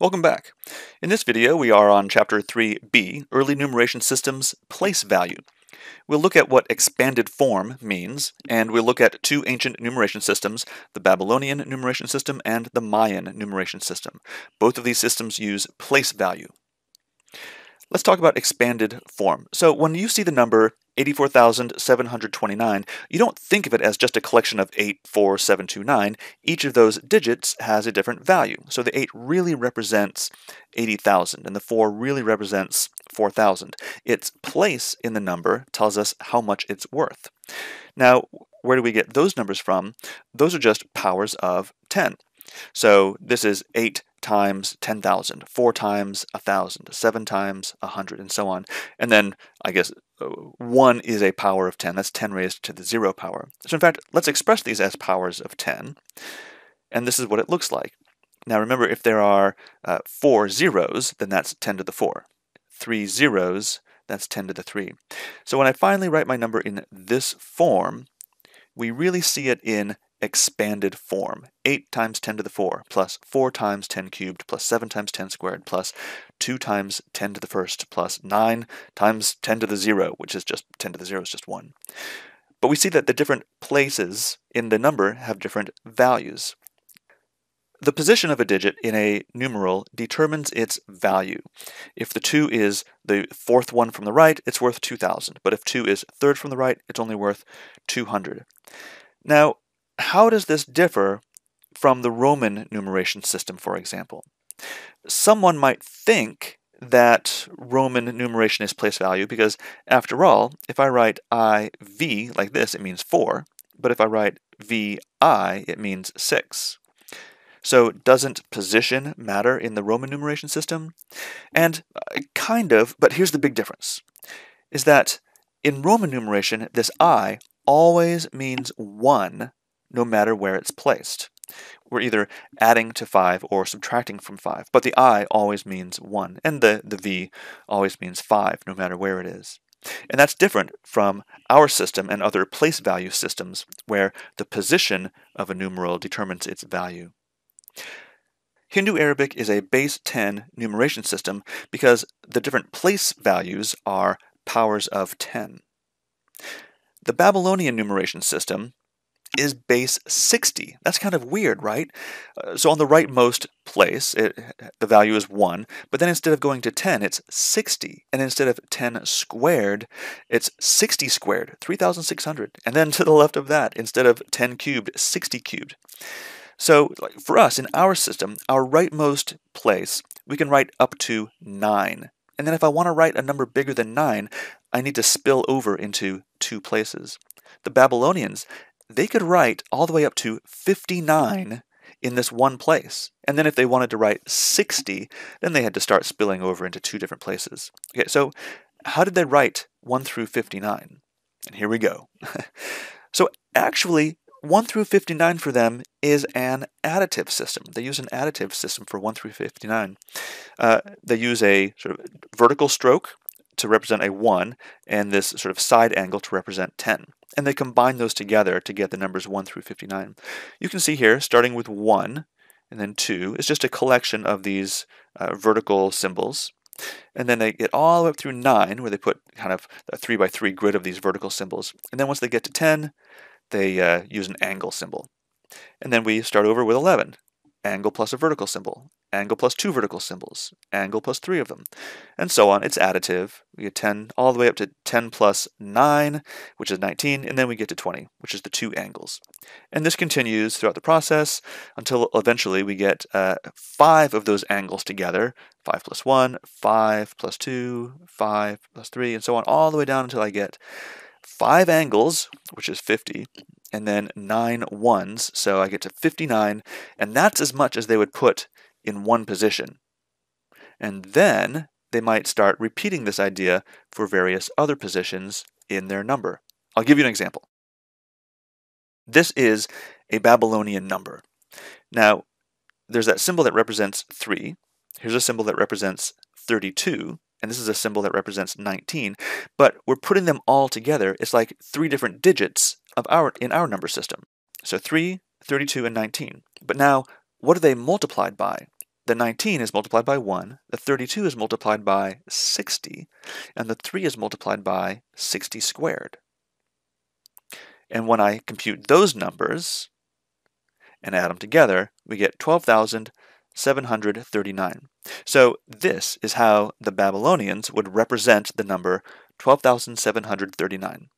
Welcome back. In this video, we are on Chapter 3b, Early Numeration Systems Place Value. We'll look at what expanded form means, and we'll look at two ancient numeration systems, the Babylonian numeration system and the Mayan numeration system. Both of these systems use place value. Let's talk about expanded form. So when you see the number 84,729, you don't think of it as just a collection of 84729. Each of those digits has a different value. So the 8 really represents 80,000, and the 4 really represents 4,000. Its place in the number tells us how much it's worth. Now, where do we get those numbers from? Those are just powers of 10. So this is 8 times 10,000, 4 times 1,000, 7 times 100, and so on. And then, I guess, uh, 1 is a power of 10. That's 10 raised to the 0 power. So in fact, let's express these as powers of 10. And this is what it looks like. Now remember, if there are uh, 4 zeros, then that's 10 to the 4. 3 zeros, that's 10 to the 3. So when I finally write my number in this form, we really see it in expanded form. 8 times 10 to the 4 plus 4 times 10 cubed plus 7 times 10 squared plus 2 times 10 to the first plus 9 times 10 to the 0, which is just 10 to the 0 is just 1. But we see that the different places in the number have different values. The position of a digit in a numeral determines its value. If the 2 is the fourth one from the right, it's worth 2,000. But if 2 is third from the right, it's only worth 200. Now, how does this differ from the Roman numeration system, for example? Someone might think that Roman numeration is place value because, after all, if I write IV like this, it means 4, but if I write VI, it means 6. So doesn't position matter in the Roman numeration system? And uh, kind of, but here's the big difference, is that in Roman numeration, this I always means 1 no matter where it's placed. We're either adding to 5 or subtracting from 5, but the i always means 1, and the, the v always means 5, no matter where it is. And that's different from our system and other place value systems, where the position of a numeral determines its value. Hindu Arabic is a base 10 numeration system because the different place values are powers of 10. The Babylonian numeration system is base 60. That's kind of weird, right? Uh, so on the rightmost place, it, the value is 1, but then instead of going to 10, it's 60. And instead of 10 squared, it's 60 squared, 3,600. And then to the left of that, instead of 10 cubed, 60 cubed. So for us, in our system, our rightmost place, we can write up to 9. And then if I want to write a number bigger than 9, I need to spill over into two places. The Babylonians they could write all the way up to 59 in this one place. And then if they wanted to write 60, then they had to start spilling over into two different places. Okay, so how did they write 1 through 59? And here we go. so actually, 1 through 59 for them is an additive system. They use an additive system for 1 through 59. Uh, they use a sort of vertical stroke to represent a 1 and this sort of side angle to represent 10 and they combine those together to get the numbers 1 through 59. You can see here, starting with 1 and then 2, is just a collection of these uh, vertical symbols. And then they get all the way up through 9, where they put kind of a 3 by 3 grid of these vertical symbols. And then once they get to 10, they uh, use an angle symbol. And then we start over with 11, angle plus a vertical symbol, angle plus two vertical symbols, angle plus three of them, and so on. It's additive. We get 10 all the way up to 10 plus 9, which is 19, and then we get to 20, which is the two angles. And this continues throughout the process until eventually we get uh, five of those angles together, 5 plus 1, 5 plus 2, 5 plus 3, and so on, all the way down until I get five angles, which is 50, and then nine ones, so I get to 59, and that's as much as they would put in one position. And then they might start repeating this idea for various other positions in their number. I'll give you an example. This is a Babylonian number. Now, there's that symbol that represents 3. Here's a symbol that represents 32 and this is a symbol that represents 19, but we're putting them all together. It's like three different digits of our in our number system. So 3, 32, and 19. But now, what are they multiplied by? the 19 is multiplied by 1, the 32 is multiplied by 60, and the 3 is multiplied by 60 squared. And when I compute those numbers and add them together, we get 12,739. So this is how the Babylonians would represent the number 12,739.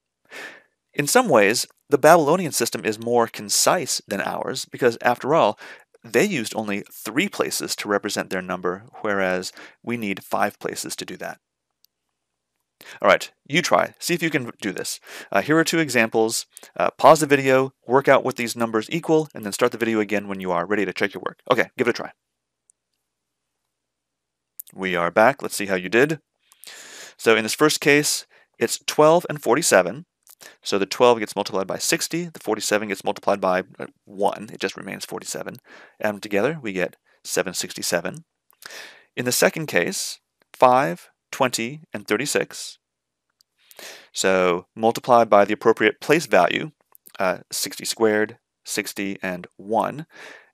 In some ways, the Babylonian system is more concise than ours because, after all, they used only three places to represent their number, whereas we need five places to do that. All right, you try. See if you can do this. Uh, here are two examples. Uh, pause the video, work out what these numbers equal, and then start the video again when you are ready to check your work. Okay, give it a try. We are back. Let's see how you did. So in this first case, it's 12 and 47. So the 12 gets multiplied by 60, the 47 gets multiplied by uh, 1, it just remains 47. Add them together, we get 767. In the second case, 5, 20, and 36. So multiplied by the appropriate place value, uh, 60 squared, 60, and 1.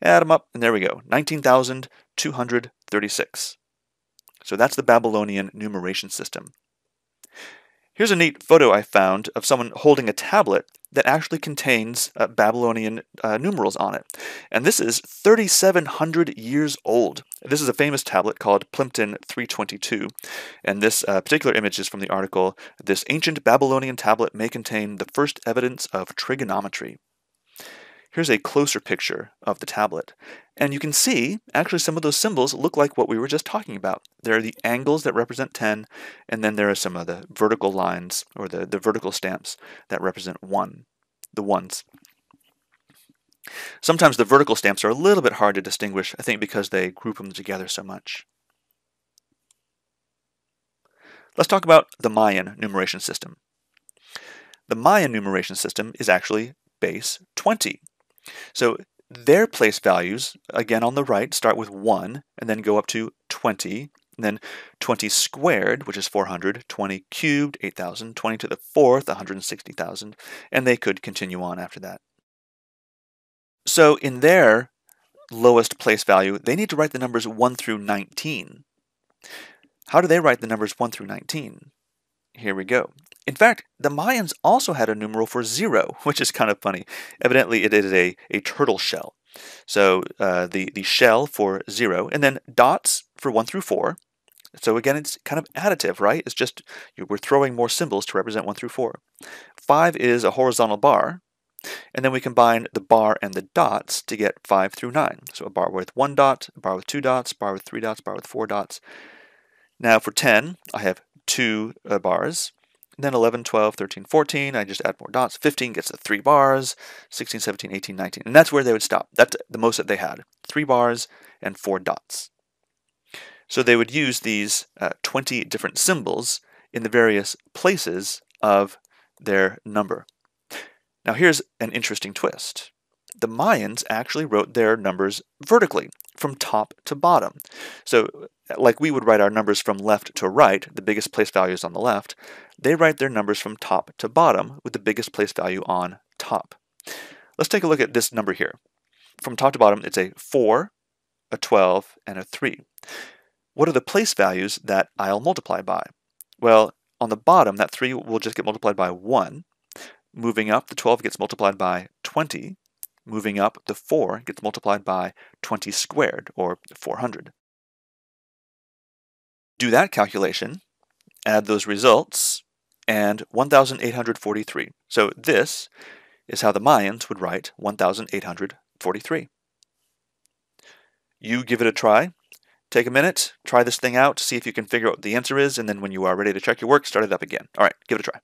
Add them up, and there we go, 19,236. So that's the Babylonian numeration system. Here's a neat photo I found of someone holding a tablet that actually contains uh, Babylonian uh, numerals on it. And this is 3,700 years old. This is a famous tablet called Plimpton 322. And this uh, particular image is from the article, This Ancient Babylonian Tablet May Contain the First Evidence of Trigonometry. Here's a closer picture of the tablet. And you can see, actually, some of those symbols look like what we were just talking about. There are the angles that represent 10, and then there are some of the vertical lines, or the, the vertical stamps, that represent 1, the ones. Sometimes the vertical stamps are a little bit hard to distinguish, I think because they group them together so much. Let's talk about the Mayan numeration system. The Mayan numeration system is actually base 20. So their place values, again on the right, start with 1 and then go up to 20. And then 20 squared, which is 400, 20 cubed, 8,000, 20 to the fourth, 160,000, and they could continue on after that. So in their lowest place value, they need to write the numbers 1 through 19. How do they write the numbers 1 through 19? Here we go. In fact, the Mayans also had a numeral for zero, which is kind of funny. Evidently, it is a, a turtle shell. So uh, the, the shell for zero, and then dots for one through four. So again, it's kind of additive, right? It's just we're throwing more symbols to represent one through four. Five is a horizontal bar, and then we combine the bar and the dots to get five through nine. So a bar with one dot, a bar with two dots, bar with three dots, bar with four dots. Now for 10, I have two uh, bars. And then 11, 12, 13, 14, I just add more dots. 15 gets the three bars. 16, 17, 18, 19. And that's where they would stop. That's the most that they had. Three bars and four dots. So they would use these uh, 20 different symbols in the various places of their number. Now here's an interesting twist. The Mayans actually wrote their numbers vertically, from top to bottom. So like we would write our numbers from left to right, the biggest place value is on the left, they write their numbers from top to bottom with the biggest place value on top. Let's take a look at this number here. From top to bottom, it's a 4, a 12, and a 3. What are the place values that I'll multiply by? Well, on the bottom, that 3 will just get multiplied by 1. Moving up, the 12 gets multiplied by 20. Moving up, the 4 gets multiplied by 20 squared, or 400 do that calculation, add those results, and 1,843. So this is how the Mayans would write 1,843. You give it a try. Take a minute, try this thing out, see if you can figure out what the answer is, and then when you are ready to check your work, start it up again. All right, give it a try.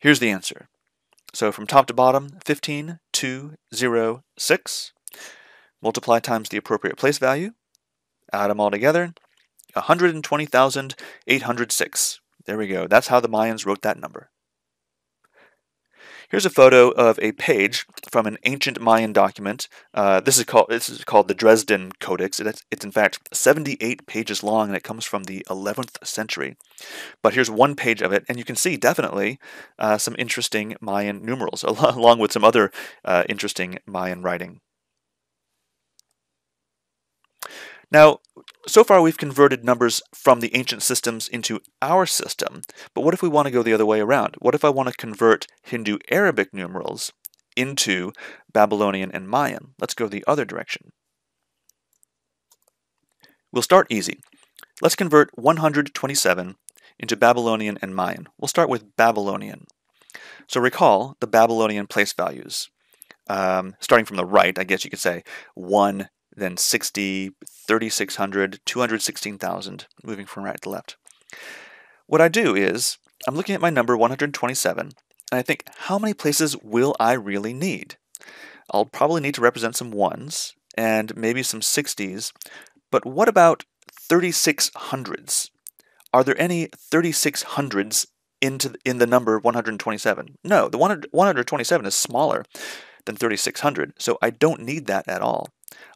Here's the answer. So from top to bottom, 15, 2, 0, 6. Multiply times the appropriate place value, Add them all together, 120,806. There we go. That's how the Mayans wrote that number. Here's a photo of a page from an ancient Mayan document. Uh, this is called this is called the Dresden Codex. It's, it's in fact 78 pages long, and it comes from the 11th century. But here's one page of it, and you can see definitely uh, some interesting Mayan numerals, along with some other uh, interesting Mayan writing. Now, so far we've converted numbers from the ancient systems into our system, but what if we want to go the other way around? What if I want to convert Hindu Arabic numerals into Babylonian and Mayan? Let's go the other direction. We'll start easy. Let's convert 127 into Babylonian and Mayan. We'll start with Babylonian. So recall the Babylonian place values. Um, starting from the right, I guess you could say 1, then 60, 3600, 216,000, moving from right to left. What I do is, I'm looking at my number 127, and I think, how many places will I really need? I'll probably need to represent some 1s, and maybe some 60s, but what about 3600s? Are there any 3600s into in the number 127? No, the 127 is smaller than 3600, so I don't need that at all.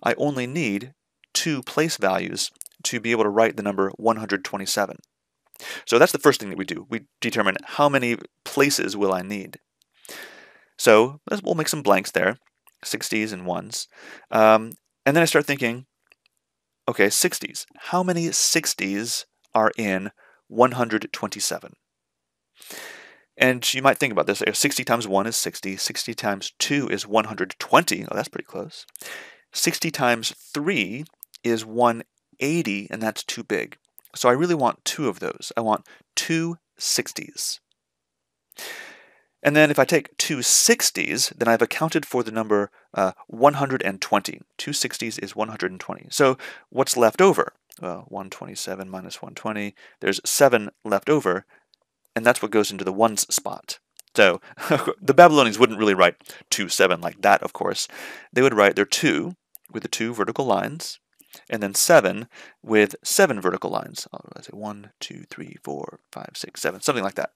I only need two place values to be able to write the number 127. So that's the first thing that we do. We determine how many places will I need. So we'll make some blanks there, 60s and 1s. Um, and then I start thinking, okay, 60s. How many 60s are in 127? And you might think about this. 60 times 1 is 60. 60 times 2 is 120. Oh, that's pretty close. 60 times 3 is 180, and that's too big. So I really want two of those. I want two 60s. And then if I take two 60s, then I've accounted for the number uh, 120. Two 60s is 120. So what's left over? Well, 127 minus 120. There's 7 left over, and that's what goes into the ones spot. So the Babylonians wouldn't really write 2, 7 like that, of course. They would write their 2 with the two vertical lines, and then 7 with 7 vertical lines. Oh, I'll say 1, 2, 3, 4, 5, 6, 7, something like that.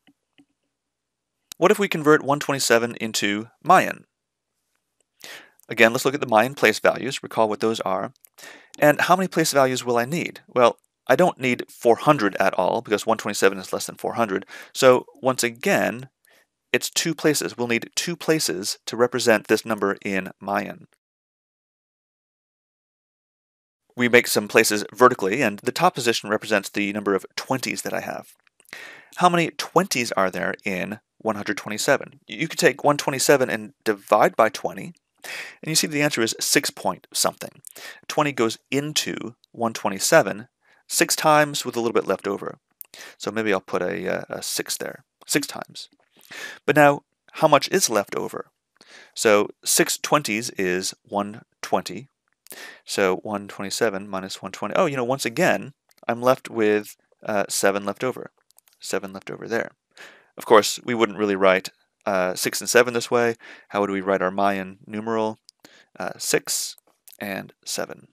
What if we convert 127 into Mayan? Again, let's look at the Mayan place values, recall what those are. And how many place values will I need? Well, I don't need 400 at all because 127 is less than 400. So once again, it's two places. We'll need two places to represent this number in Mayan. We make some places vertically, and the top position represents the number of 20s that I have. How many 20s are there in 127? You could take 127 and divide by 20, and you see the answer is 6 point something. 20 goes into 127 six times with a little bit left over. So maybe I'll put a, uh, a 6 there, 6 times. But now, how much is left over? So 6 20s is 120. So 127 minus 120. Oh, you know, once again, I'm left with uh, 7 left over. 7 left over there. Of course, we wouldn't really write uh, 6 and 7 this way. How would we write our Mayan numeral? Uh, 6 and 7.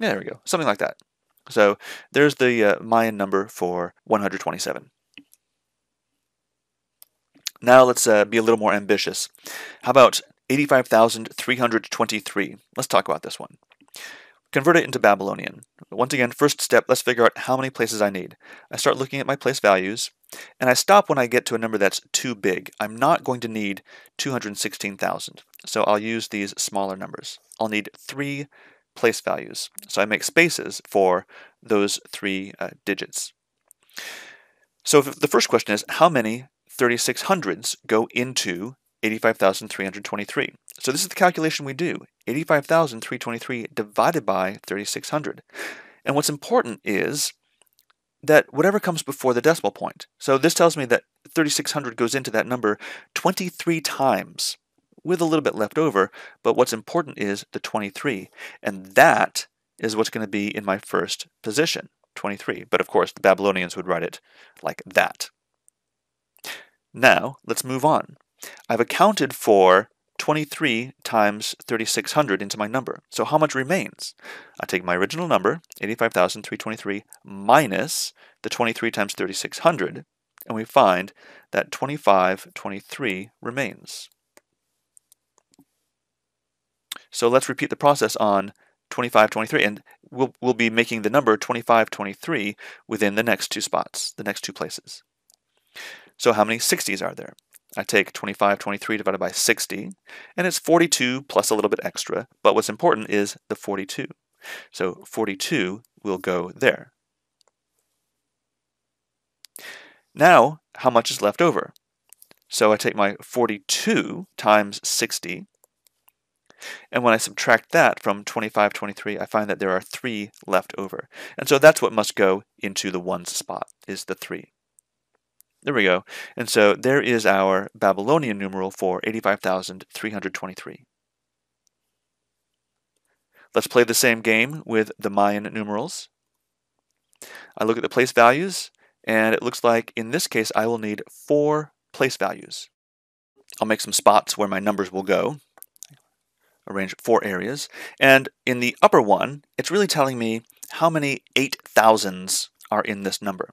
Yeah, there we go. Something like that. So there's the uh, Mayan number for 127. Now let's uh, be a little more ambitious. How about 85,323? Let's talk about this one. Convert it into Babylonian. Once again, first step, let's figure out how many places I need. I start looking at my place values, and I stop when I get to a number that's too big. I'm not going to need 216,000, so I'll use these smaller numbers. I'll need three place values. So I make spaces for those three uh, digits. So the first question is, how many 3600s go into 85,323? So this is the calculation we do. 85,323 divided by 3600. And what's important is that whatever comes before the decimal point. So this tells me that 3600 goes into that number 23 times with a little bit left over, but what's important is the 23, and that is what's going to be in my first position, 23. But of course, the Babylonians would write it like that. Now, let's move on. I've accounted for 23 times 3600 into my number. So how much remains? I take my original number, 85,323, minus the 23 times 3600, and we find that 2523 remains. So let's repeat the process on 2523, and we'll, we'll be making the number 2523 within the next two spots, the next two places. So how many 60s are there? I take 25, 23 divided by 60, and it's 42 plus a little bit extra, but what's important is the 42. So 42 will go there. Now, how much is left over? So I take my 42 times 60, and when I subtract that from 25, 23, I find that there are 3 left over. And so that's what must go into the ones spot, is the 3. There we go. And so there is our Babylonian numeral for 85,323. Let's play the same game with the Mayan numerals. I look at the place values, and it looks like in this case I will need four place values. I'll make some spots where my numbers will go, arrange four areas, and in the upper one, it's really telling me how many 8,000s are in this number.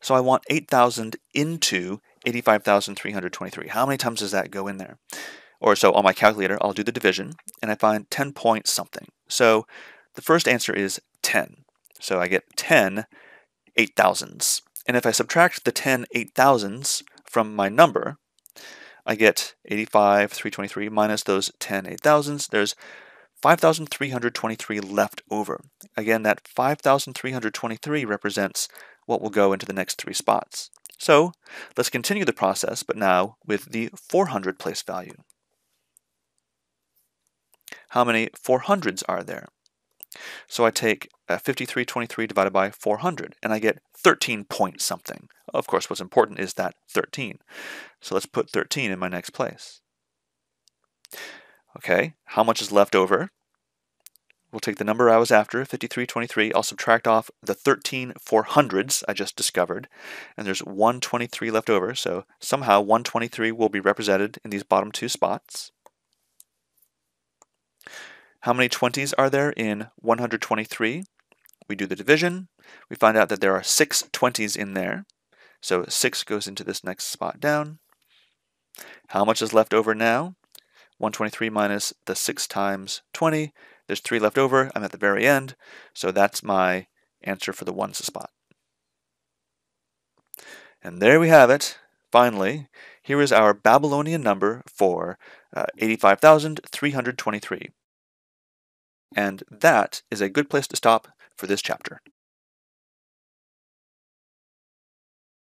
So I want 8,000 into 85,323. How many times does that go in there? Or so on my calculator, I'll do the division, and I find 10 point something. So the first answer is 10. So I get 10 8,000s. And if I subtract the 10 8,000s from my number, I get 85, 323 minus those 10 8,000s. There's 5,323 left over. Again, that 5,323 represents what will go into the next three spots. So let's continue the process, but now with the 400 place value. How many 400s are there? So I take uh, 5323 divided by 400, and I get 13 point something. Of course, what's important is that 13. So let's put 13 in my next place. Okay, how much is left over? We'll take the number I was after, 5323. I'll subtract off the 13 400s I just discovered, and there's 123 left over, so somehow 123 will be represented in these bottom two spots. How many 20s are there in 123? We do the division. We find out that there are six 20s in there. So 6 goes into this next spot down. How much is left over now? 123 minus the 6 times 20. There's 3 left over. I'm at the very end. So that's my answer for the ones spot. And there we have it. Finally, here is our Babylonian number for uh, 85,323. And that is a good place to stop for this chapter.